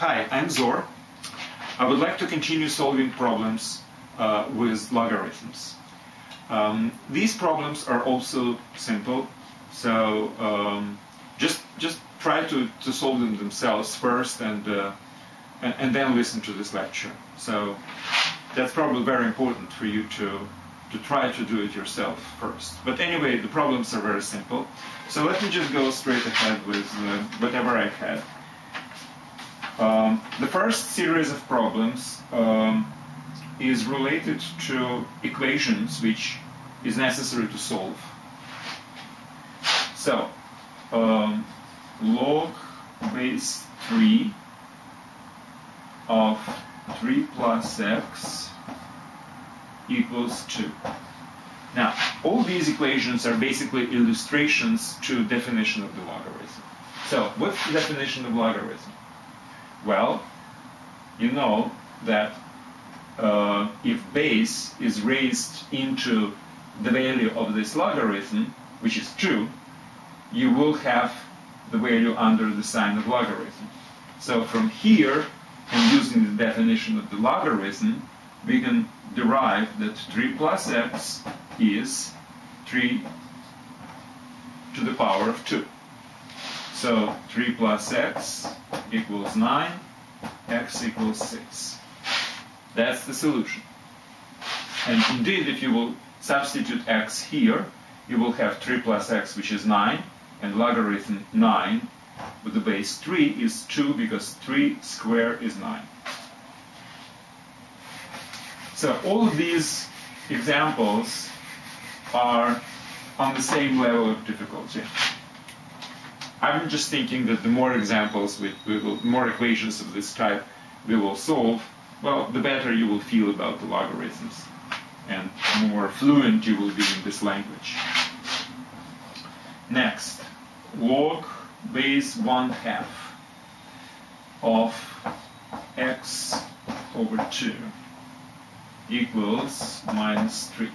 Hi, I'm Zor. I would like to continue solving problems uh, with logarithms. Um, these problems are also simple, so um, just just try to, to solve them themselves first and, uh, and, and then listen to this lecture. So that's probably very important for you to to try to do it yourself first. But anyway, the problems are very simple. So let me just go straight ahead with uh, whatever I had. Um, the first series of problems um, is related to equations which is necessary to solve. So, um, log base 3 of 3 plus x equals 2. Now, all these equations are basically illustrations to definition of the logarithm. So, what's the definition of logarithm? Well, you know that uh, if base is raised into the value of this logarithm, which is true, you will have the value under the sign of logarithm. So from here, and using the definition of the logarithm, we can derive that 3 plus x is 3 to the power of 2. So 3 plus x equals 9, x equals 6. That's the solution. And indeed, if you will substitute x here, you will have 3 plus x, which is 9, and logarithm 9 with the base 3 is 2 because 3 squared is 9. So all of these examples are on the same level of difficulty. I'm just thinking that the more examples, we, we will, more equations of this type we will solve, well, the better you will feel about the logarithms and more fluent you will be in this language. Next, log base 1 half of x over 2 equals minus 3.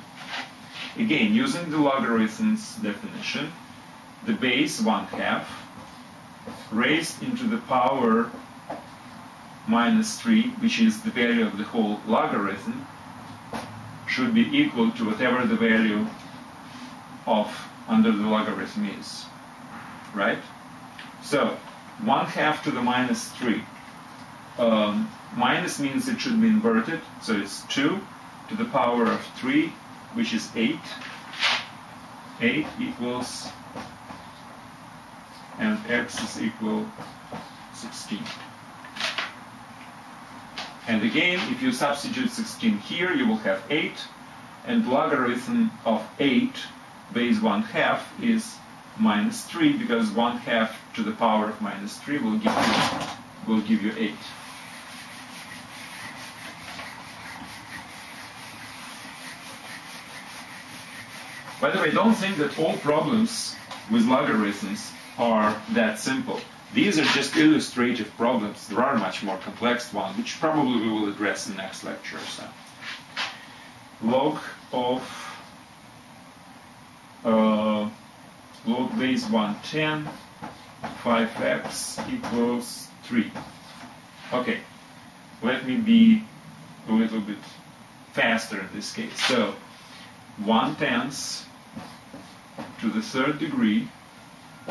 Again, using the logarithms definition, the base 1 half raised into the power minus 3, which is the value of the whole logarithm, should be equal to whatever the value of under the logarithm is. Right? So, 1 half to the minus 3. Um, minus means it should be inverted, so it's 2 to the power of 3, which is 8. 8 equals, and x is equal 16. And again, if you substitute 16 here, you will have 8, and logarithm of 8 base 1 half is minus 3, because 1 half to the power of minus 3 will give you, will give you 8. By the way, don't think that all problems with logarithms are that simple. These are just illustrative problems. There are much more complex ones, which probably we will address in the next lecture. So, log of uh, log base 110, 5x equals 3. Okay, let me be a little bit faster in this case. So, 1 tenth to the third degree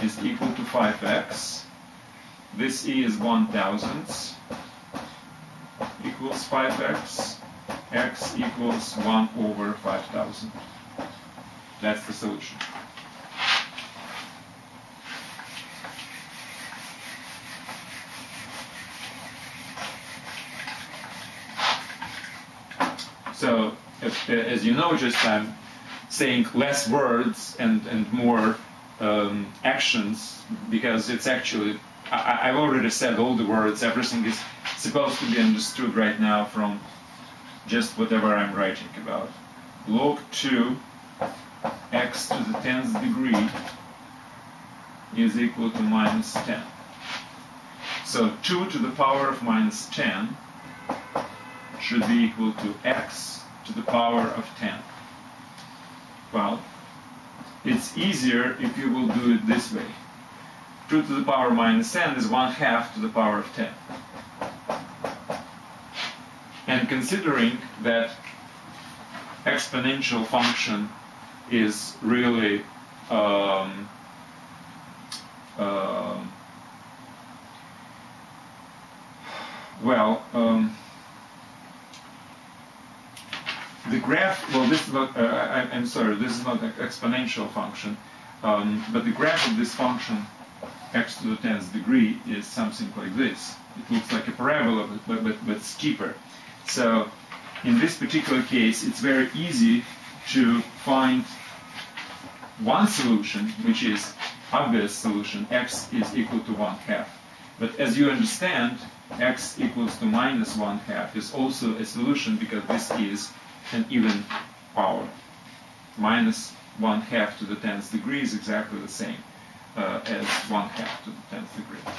is equal to 5x. This e is 1 thousandth equals 5x. x equals 1 over 5,000. That's the solution. So, if, as you know, just I'm saying less words and, and more um, actions because it's actually, I, I've already said all the words, everything is supposed to be understood right now from just whatever I'm writing about. Log 2 x to the 10th degree is equal to minus 10. So 2 to the power of minus 10 should be equal to x to the power of 10. Well, it's easier if you will do it this way. 2 to the power minus 10 is 1 half to the power of 10. And considering that exponential function is really um, uh, well, um, the graph, well, this is not, uh, I, am sorry, this is not an exponential function, um, but the graph of this function, x to the 10th degree, is something like this. It looks like a parabola, but, but, but steeper. So in this particular case, it's very easy to find one solution, which is obvious solution, x is equal to 1 half. But as you understand, x equals to minus 1 half is also a solution because this is an even power. Minus 1 half to the 10th degree is exactly the same uh, as 1 half to the 10th degree.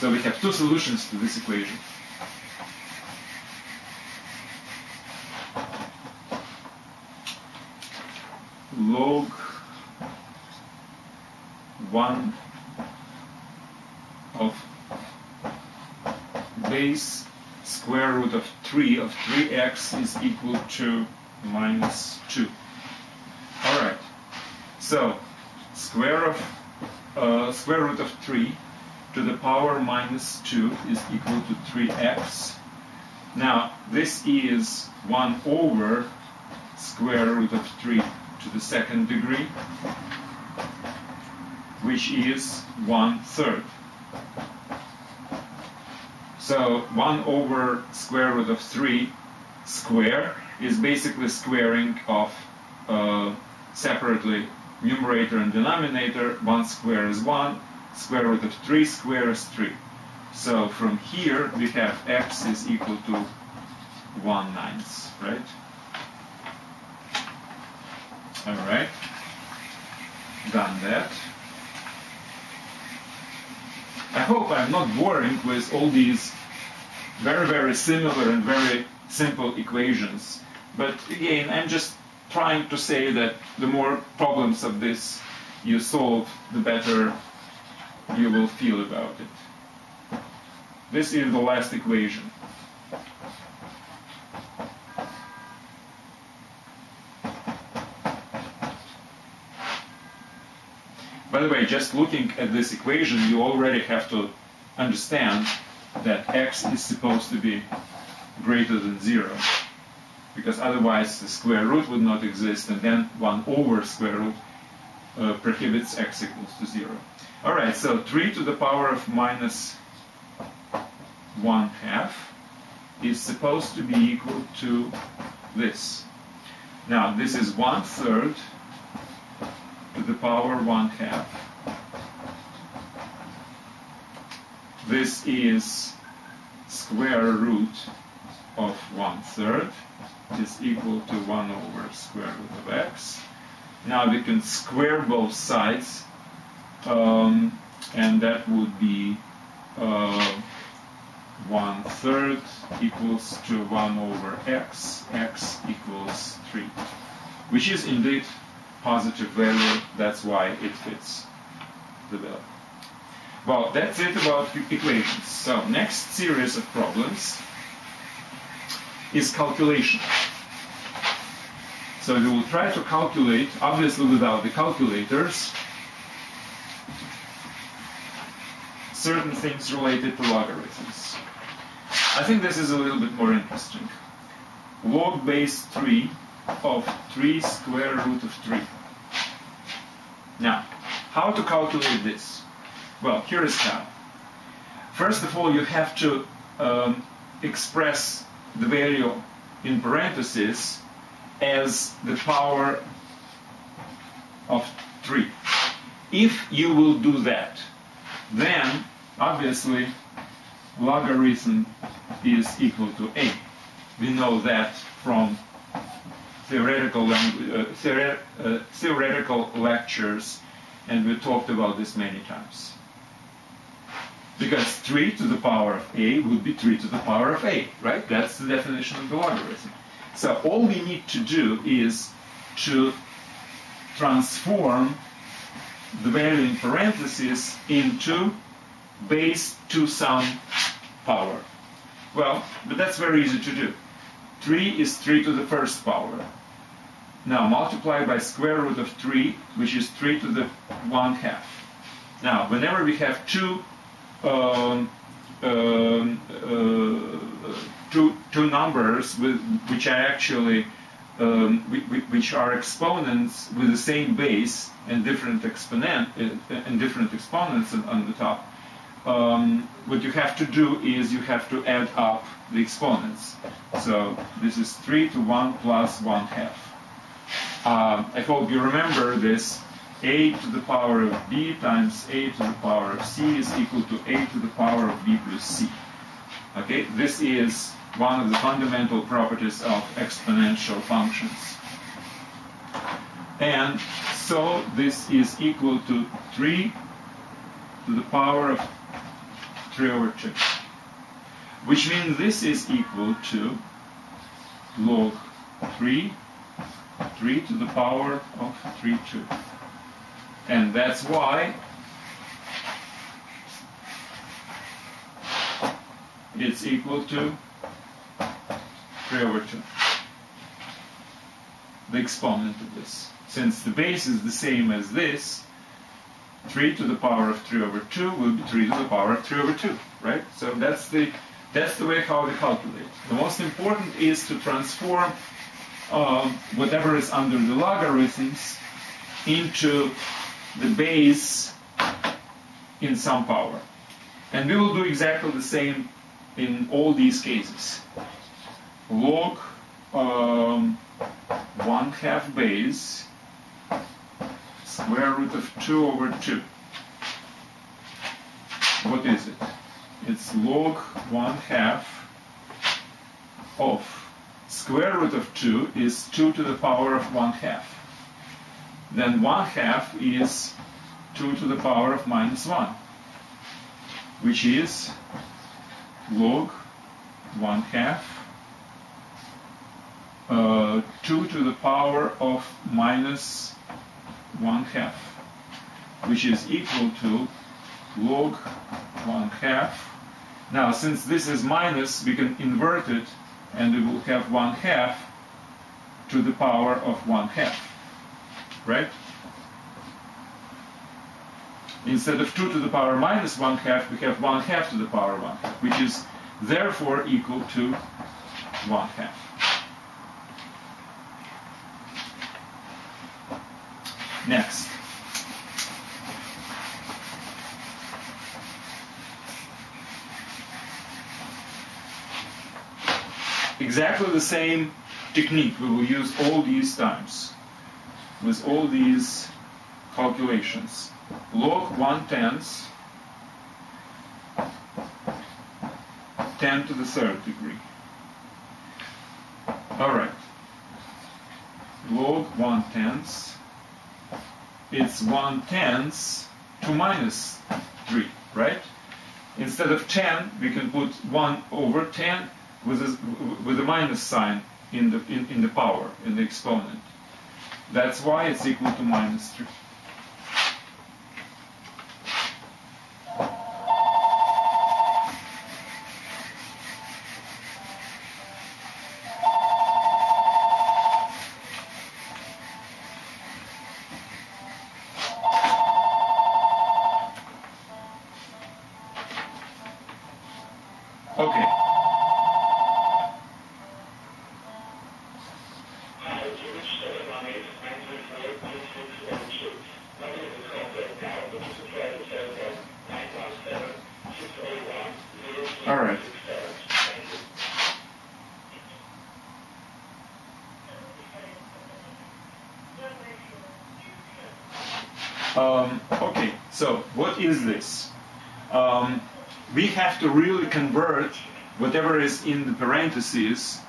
So we have two solutions to this equation. log 1 of base square root of 3 of 3x is equal to minus 2. Alright, so square of uh, square root of 3 to the power minus 2 is equal to 3x. Now, this is 1 over square root of 3 to the second degree, which is one third. So 1 over square root of 3 square is basically squaring of uh, separately numerator and denominator. 1 square is 1, square root of 3 square is 3. So from here we have x is equal to 1 ninth, right? All right. Done that. I hope I'm not boring with all these very, very similar and very simple equations. But again, I'm just trying to say that the more problems of this you solve, the better you will feel about it. This is the last equation. By the way, just looking at this equation, you already have to understand that x is supposed to be greater than 0, because otherwise the square root would not exist, and then 1 over square root uh, prohibits x equals to 0. All right, so 3 to the power of minus 1 half is supposed to be equal to this. Now, this is 1 third to the power 1 half. This is square root of 1 third is equal to 1 over square root of x. Now we can square both sides, um, and that would be uh, 1 third equals to 1 over x, x equals 3, which is indeed positive value, that's why it fits the bill. Well, that's it about equations. So next series of problems is calculation. So we will try to calculate, obviously without the calculators, certain things related to logarithms. I think this is a little bit more interesting. Log base 3 of 3 square root of 3. Now, how to calculate this? Well, here is how. First of all, you have to um, express the value in parentheses as the power of 3. If you will do that, then obviously logarithm is equal to a. We know that from theoretical, uh, uh, theoretical lectures, and we talked about this many times. Because 3 to the power of a would be 3 to the power of a, right? That's the definition of the logarithm. So all we need to do is to transform the value in parentheses into base to some power. Well, but that's very easy to do. 3 is 3 to the first power. Now multiply by square root of 3, which is 3 to the 1 half. Now, whenever we have two, um, um, uh, two, two numbers with, which are actually um, which are exponents with the same base and different exponent uh, and different exponents on the top, um, what you have to do is you have to add up the exponents. So this is 3 to 1 plus 1 half. Uh, I hope you remember this. a to the power of b times a to the power of c is equal to a to the power of b plus c. Okay, this is one of the fundamental properties of exponential functions. And so this is equal to 3 to the power of 3 over 2. Which means this is equal to log 3 3 to the power of 3, 2. And that's why it's equal to 3 over 2. The exponent of this. Since the base is the same as this, 3 to the power of 3 over 2 will be 3 to the power of 3 over 2, right? So that's the, that's the way how we calculate. The most important is to transform uh, whatever is under the logarithms into the base in some power. And we will do exactly the same in all these cases. Log um, 1 half base square root of 2 over 2. What is it? It's log 1 half of square root of 2 is 2 to the power of 1 half. Then 1 half is 2 to the power of minus 1, which is log 1 half uh, 2 to the power of minus 1 half, which is equal to log 1 half. Now, since this is minus, we can invert it and we will have 1 half to the power of 1 half, right? Instead of 2 to the power minus 1 half, we have 1 half to the power 1 which is therefore equal to 1 half. Next. exactly the same technique we will use all these times with all these calculations. Log 1 tenth 10 to the third degree. All right. Log 1 tenth, it's 1 tenth to minus 3, right? Instead of 10, we can put 1 over 10 with a, with a minus sign in the, in, in the power, in the exponent. That's why it's equal to minus 3. To really convert whatever is in the parentheses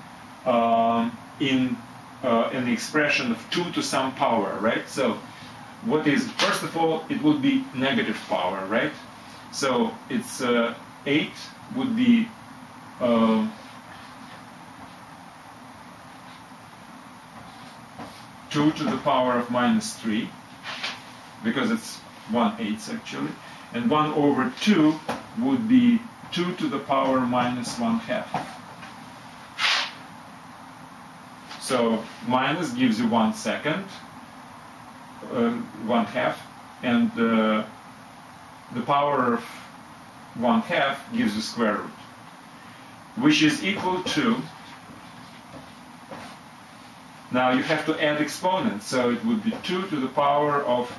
um, in uh, an expression of 2 to some power, right? So what is, first of all, it would be negative power, right? So it's uh, 8 would be uh, 2 to the power of minus 3, because it's 1 eighth actually. And 1 over 2 would be 2 to the power minus 1 half. So minus gives you 1 second, uh, 1 half, and uh, the power of 1 half gives you square root, which is equal to, now you have to add exponents, so it would be 2 to the power of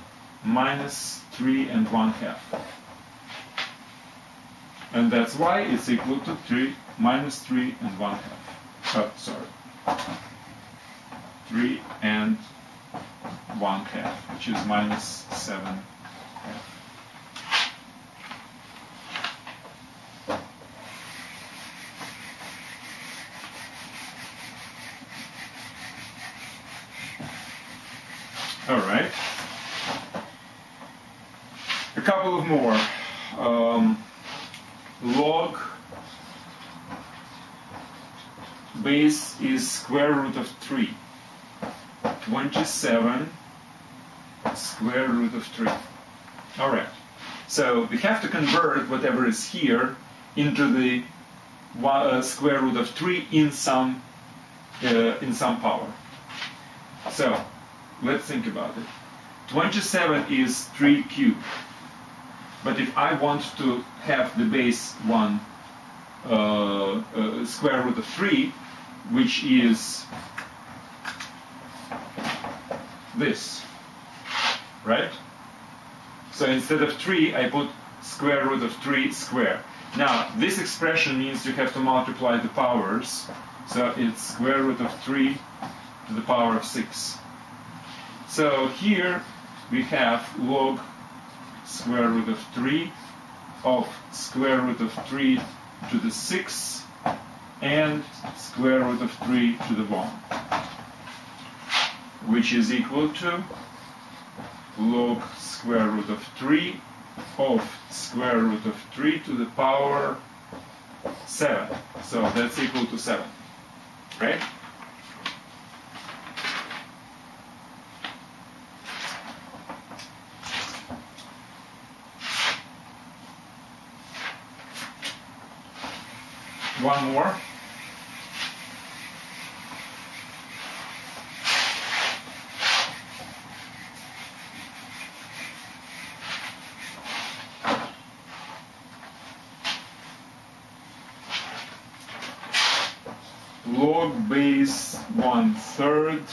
minus 3 and 1 half. And that's why it's equal to 3 minus 3 and 1 half. Oh, sorry. 3 and 1 half, which is minus 7 half. All right. Couple of more. Um, log base is square root of 3. 27 square root of 3. All right. So we have to convert whatever is here into the uh, square root of 3 in some uh, in some power. So let's think about it. 27 is 3 cubed. But if I want to have the base 1 uh, uh, square root of 3, which is this, right? So instead of 3, I put square root of 3 square. Now, this expression means you have to multiply the powers. So it's square root of 3 to the power of 6. So here we have log square root of 3 of square root of 3 to the 6 and square root of 3 to the 1 which is equal to log square root of 3 of square root of 3 to the power 7. So that's equal to 7, right? One more. log base one third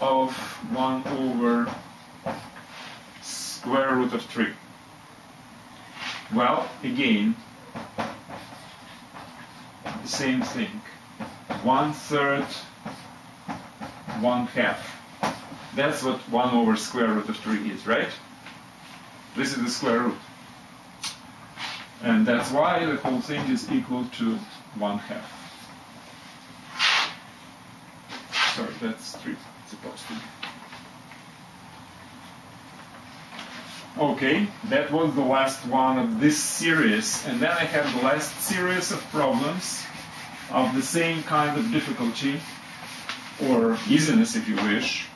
of 1 over square root of 3. Well, again, same thing. One third, one half. That's what 1 over square root of 3 is, right? This is the square root. And that's why the whole thing is equal to 1 half. Sorry, that's 3 supposed to be. Okay, that was the last one of this series. And then I have the last series of problems of the same kind of difficulty, or easiness if you wish.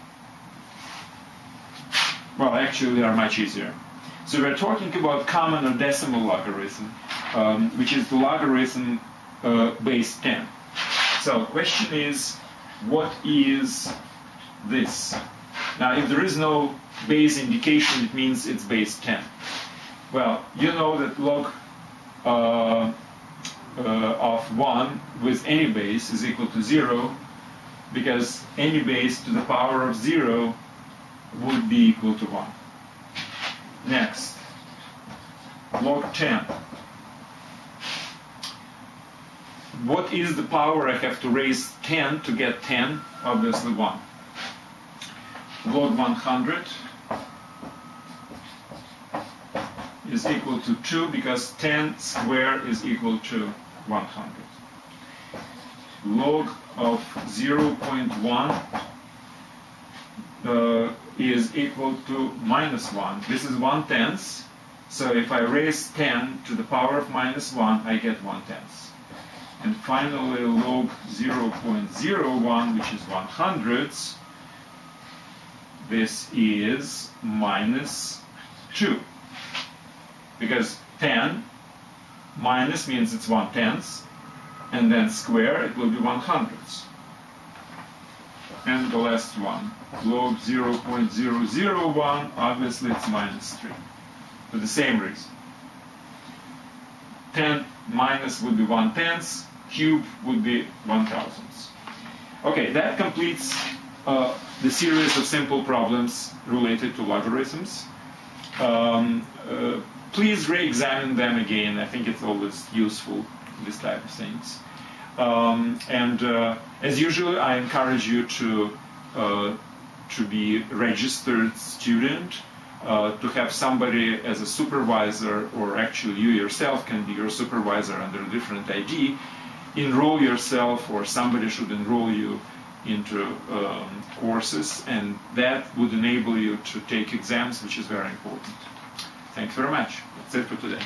Well, actually, are much easier. So we're talking about common or decimal logarithm, um, which is the logarithm uh, base 10. So question is, what is this? Now, if there is no base indication, it means it's base 10. Well, you know that log uh, Uh, of 1 with any base is equal to 0 because any base to the power of 0 would be equal to 1. Next, log 10. What is the power I have to raise 10 to get 10? Obviously 1. Log 100 is equal to 2 because 10 squared is equal to 100. Log of 0.1 uh, is equal to minus 1. This is 1 tenth. So if I raise 10 to the power of minus 1, I get 1 tenth. And finally, log 0.01, which is 1 hundredths, this is minus 2. Because 10 minus means it's one tenth, and then square it will be one hundredths. And the last one, log 0.001, obviously it's minus 3, for the same reason. 10 minus would be 1 tenth, cube would be 1 thousandths. Okay, that completes uh, the series of simple problems related to logarithms. Um, uh, please re-examine them again. I think it's always useful, this type of things. Um, and uh, as usual, I encourage you to uh, to be registered student, uh, to have somebody as a supervisor, or actually you yourself can be your supervisor under a different ID. Enroll yourself, or somebody should enroll you into um, courses, and that would enable you to take exams, which is very important. Thanks very much. That's it for today.